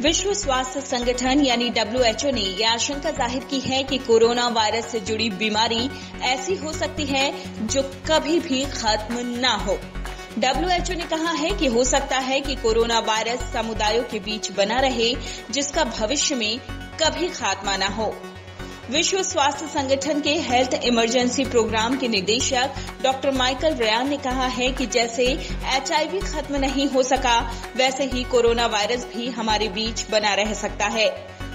विश्व स्वास्थ्य संगठन यानी डब्ल्यूएचओ ने यह आशंका ज़ाहिर की है कि कोरोना वायरस से जुड़ी बीमारी ऐसी हो सकती है जो कभी भी खत्म न हो। डब्ल्यूएचओ ने कहा है कि हो सकता है कि कोरोना वायरस समुदायों के बीच बना रहे, जिसका भविष्य में कभी खात्मा न हो। विश्व स्वास्थ्य संगठन के हेल्थ इमरजेंसी प्रोग्राम के निदेशक डॉक्टर माइकल रयान ने कहा है कि जैसे एचआईवी खत्म नहीं हो सका, वैसे ही कोरोना वायरस भी हमारे बीच बना रह सकता है।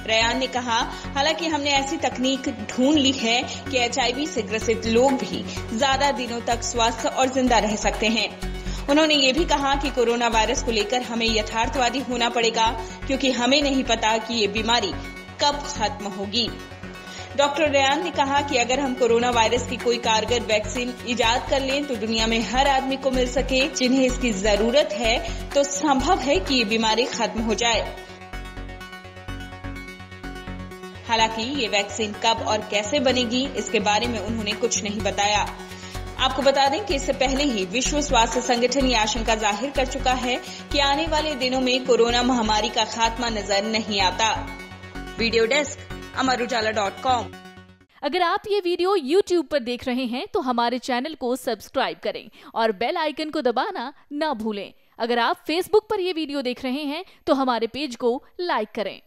रयान ने कहा, हालाँकि हमने ऐसी तकनीक ढूंढ ली है कि एचआईवी से ग्रसित लोग भी ज़्यादा दिनों तक स्वस्थ और ज़िंदा रह सकते हैं। उन्होंने ये भी कहा कि कोरोना वायरस को लेकर हमें यथार्थवादी होना पड़ेगा, क्योंकि हमें नहीं पता कि ये बीमारी कब खत्म होगी। डॉक्टर रयान ने कहा कि अगर हम कोरोना वायरस की कोई कारगर वैक्सीन इजाद कर लें तो दुनिया में हर आदमी को मिल सके, जिन्हें इसकी ज़रूरत है तो संभव है कि ये बीमारी खत्म हो जाए। हालाँकि ये वैक्सीन कब और कैसे बनेगी, इसके बारे में उन्होंने कुछ नहीं बताया। आपको बता दें कि इससे पहले ही विश्व स्वास्थ्य संगठन ये आशंका ज़ाहिर कर चुका है कि आने वाले दिनों में कोरोना महामारी का खात्मा नज़र नहीं आता। Video desk Amar Ujala dot com. अगर आप ये वीडियो YouTube पर देख रहे हैं तो हमारे चैनल को सब्सक्राइब करें और बेल आइकन को दबाना ना भूलें। अगर आप Facebook पर ये वीडियो देख रहे हैं तो हमारे पेज को लाइक करें।